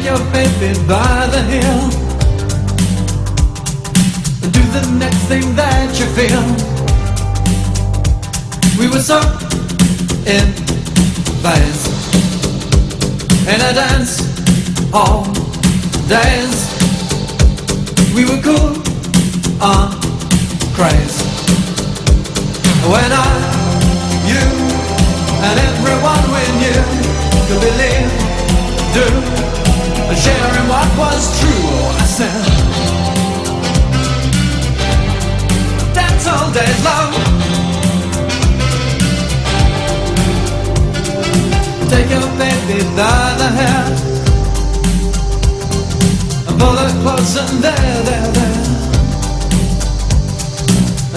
take your baby by the heel and do the next thing that you feel. We were so in phase in a dance all days. We were cool on craze when I, you, and everyone we knew could believe, do, sharing what was true. I said, dance all day long. Take your baby by the hair And pull her close and there, there, there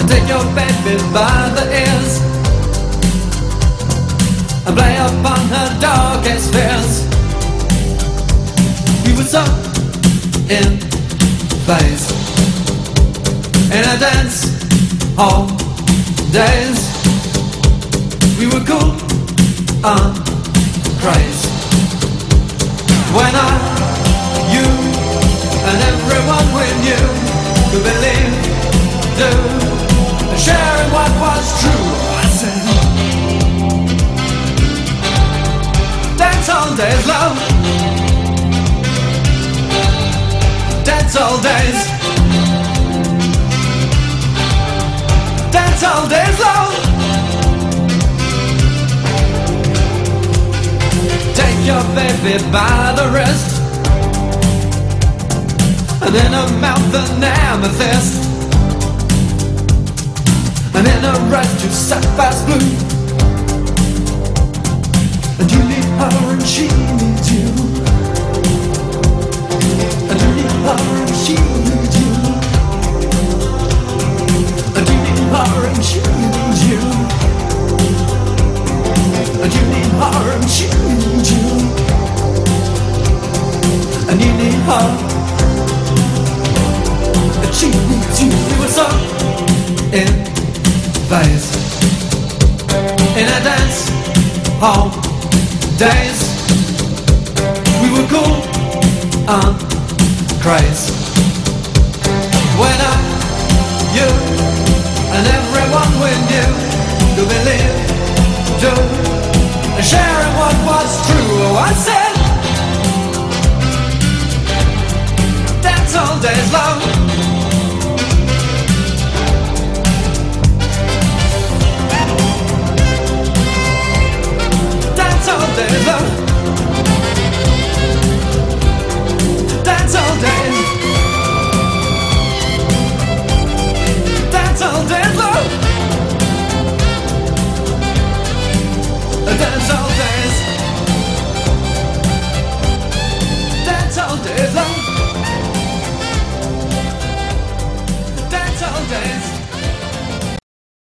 take your baby by the ears And play upon her darkest fears So in phase. In a dance all days We were cool on craze When I, you, and everyone we knew Could believe, do, and sharing what was true. I said Dance all days, love Dance all days, love Take your baby by the wrist And in her mouth an amethyst And in her eyes two sapphires blue and you you need her And she needs you We were so in phase In a dance hall days. We were cool and crazy When I, you and everyone we knew To believe, Dance all day, love. Dance all day. Dance all day, love. Dance all. Dance all day long.